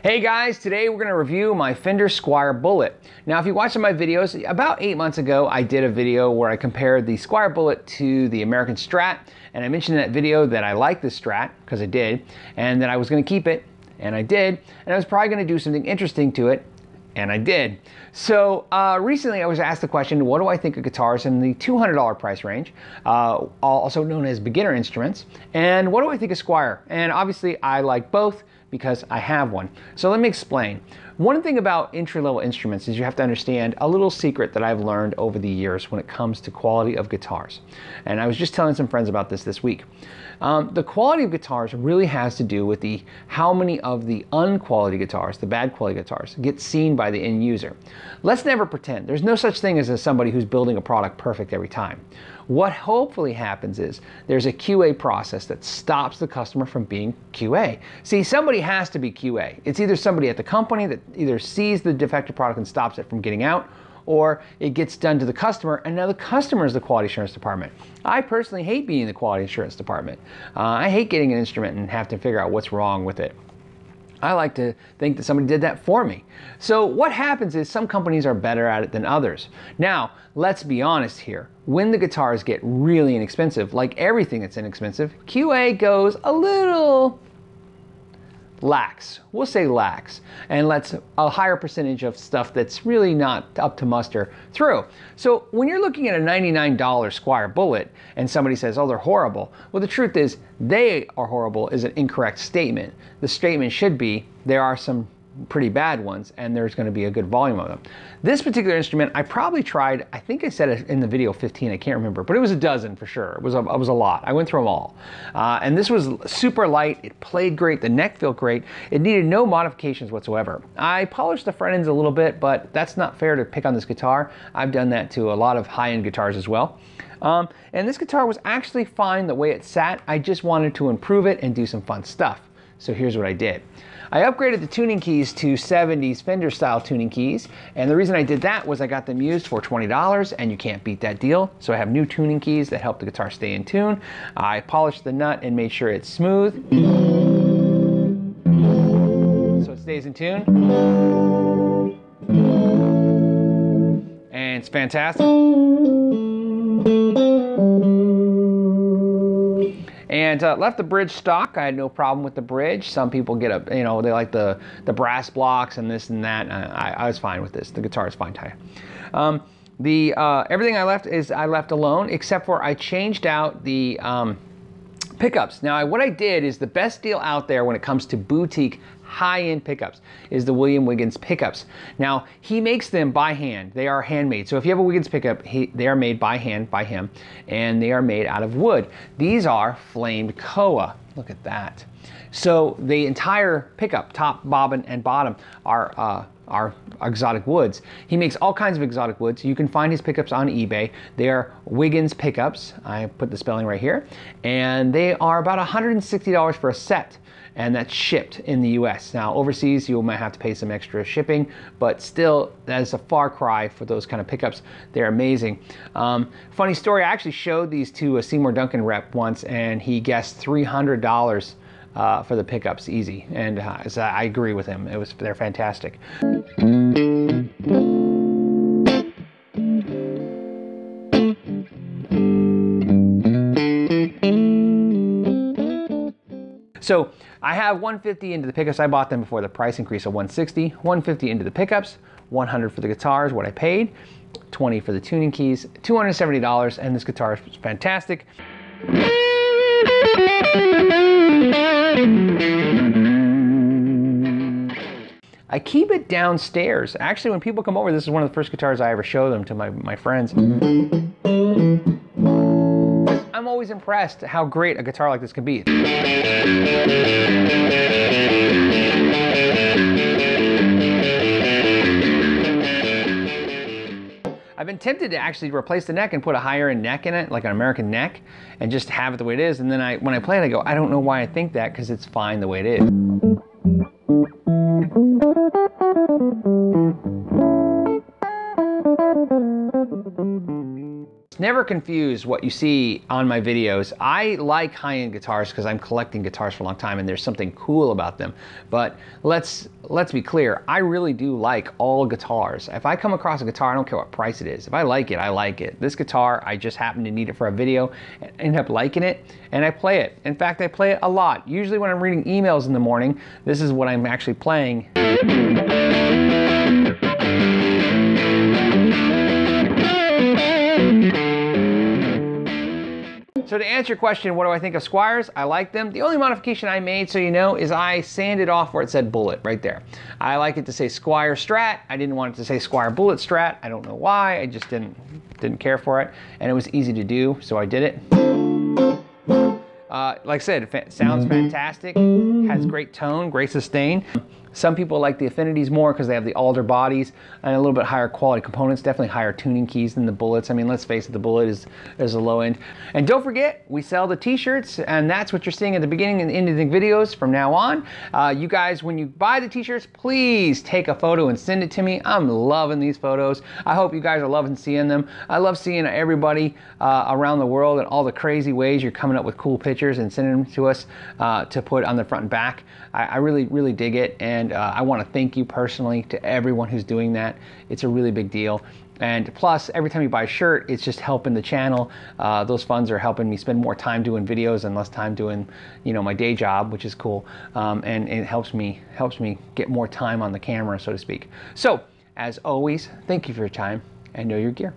Hey guys, today we're going to review my Fender Squier Bullet. Now if you watched my videos, about eight months ago I did a video where I compared the Squier Bullet to the American Strat and I mentioned in that video that I like the Strat, because I did, and that I was going to keep it, and I did, and I was probably going to do something interesting to it, and I did. So uh, recently I was asked the question, what do I think of guitars in the $200 price range, uh, also known as beginner instruments, and what do I think of Squier? And obviously I like both, because I have one. So let me explain. One thing about entry-level instruments is you have to understand a little secret that I've learned over the years when it comes to quality of guitars. And I was just telling some friends about this this week. Um, the quality of guitars really has to do with the how many of the unquality guitars, the bad quality guitars, get seen by the end user. Let's never pretend. There's no such thing as a, somebody who's building a product perfect every time. What hopefully happens is there's a QA process that stops the customer from being QA. See, somebody has to be QA. It's either somebody at the company that either sees the defective product and stops it from getting out, or it gets done to the customer, and now the customer is the quality assurance department. I personally hate being the quality assurance department. Uh, I hate getting an instrument and have to figure out what's wrong with it. I like to think that somebody did that for me. So what happens is some companies are better at it than others. Now, let's be honest here. When the guitars get really inexpensive, like everything that's inexpensive, QA goes a little lax. We'll say lax and lets a higher percentage of stuff that's really not up to muster through. So when you're looking at a $99 Squier Bullet and somebody says, oh, they're horrible, well, the truth is they are horrible is an incorrect statement. The statement should be there are some pretty bad ones and there's going to be a good volume of them. This particular instrument I probably tried, I think I said it in the video 15, I can't remember, but it was a dozen for sure. It was a, it was a lot. I went through them all. Uh, and this was super light, it played great, the neck felt great, it needed no modifications whatsoever. I polished the front ends a little bit, but that's not fair to pick on this guitar. I've done that to a lot of high-end guitars as well. Um, and this guitar was actually fine the way it sat. I just wanted to improve it and do some fun stuff. So here's what I did. I upgraded the tuning keys to 70s Fender style tuning keys. And the reason I did that was I got them used for $20 and you can't beat that deal. So I have new tuning keys that help the guitar stay in tune. I polished the nut and made sure it's smooth. So it stays in tune. And it's fantastic. And uh, left the bridge stock. I had no problem with the bridge. Some people get a, you know, they like the, the brass blocks and this and that. I, I was fine with this. The guitar is fine. Um, the uh, everything I left is I left alone, except for I changed out the um, pickups. Now, what I did is the best deal out there when it comes to boutique high-end pickups is the William Wiggins pickups. Now, he makes them by hand. They are handmade. So if you have a Wiggins pickup, he, they are made by hand by him, and they are made out of wood. These are flamed koa. Look at that. So the entire pickup, top, bobbin, and bottom, are uh, are exotic woods. He makes all kinds of exotic woods. You can find his pickups on eBay. They are Wiggins pickups. I put the spelling right here. And they are about $160 for a set and that's shipped in the US. Now overseas you might have to pay some extra shipping, but still that is a far cry for those kind of pickups. They're amazing. Um, funny story, I actually showed these to a Seymour Duncan rep once and he guessed $300 uh, for the pickups easy. And uh, I agree with him. It was they're fantastic. So I have 150 into the pickups. I bought them before the price increase of 160. 150 into the pickups, 100 for the guitars, what I paid, 20 for the tuning keys, $270, and this guitar is fantastic. I keep it downstairs. Actually, when people come over, this is one of the first guitars I ever show them to my, my friends. I'm always impressed how great a guitar like this can be. I've been tempted to actually replace the neck and put a higher end neck in it, like an American neck, and just have it the way it is. And then I, when I play it, I go, I don't know why I think that because it's fine the way it is. Never confuse what you see on my videos. I like high-end guitars because I'm collecting guitars for a long time and there's something cool about them. But let's let's be clear, I really do like all guitars. If I come across a guitar, I don't care what price it is. If I like it, I like it. This guitar, I just happen to need it for a video, and end up liking it, and I play it. In fact, I play it a lot. Usually when I'm reading emails in the morning, this is what I'm actually playing. To answer your question, what do I think of Squiers? I like them. The only modification I made, so you know, is I sanded off where it said Bullet right there. I like it to say Squier Strat. I didn't want it to say Squier Bullet Strat. I don't know why. I just didn't didn't care for it, and it was easy to do, so I did it. Uh, like I said, it sounds fantastic, has great tone, great sustain. Some people like the affinities more because they have the alder bodies and a little bit higher quality components, definitely higher tuning keys than the bullets. I mean, let's face it, the bullet is, is a low end. And don't forget, we sell the t-shirts and that's what you're seeing at the beginning and end of the videos from now on. Uh, you guys, when you buy the t-shirts, please take a photo and send it to me. I'm loving these photos. I hope you guys are loving seeing them. I love seeing everybody uh, around the world and all the crazy ways you're coming up with cool pictures and sending them to us uh, to put on the front and back. I, I really, really dig it. And and uh, I want to thank you personally to everyone who's doing that. It's a really big deal. And plus, every time you buy a shirt, it's just helping the channel. Uh, those funds are helping me spend more time doing videos and less time doing, you know, my day job, which is cool. Um, and it helps me helps me get more time on the camera, so to speak. So, as always, thank you for your time and know your gear.